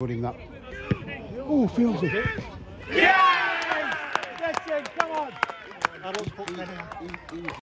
Putting that. Oh, feels it. Yes! That's it, come on!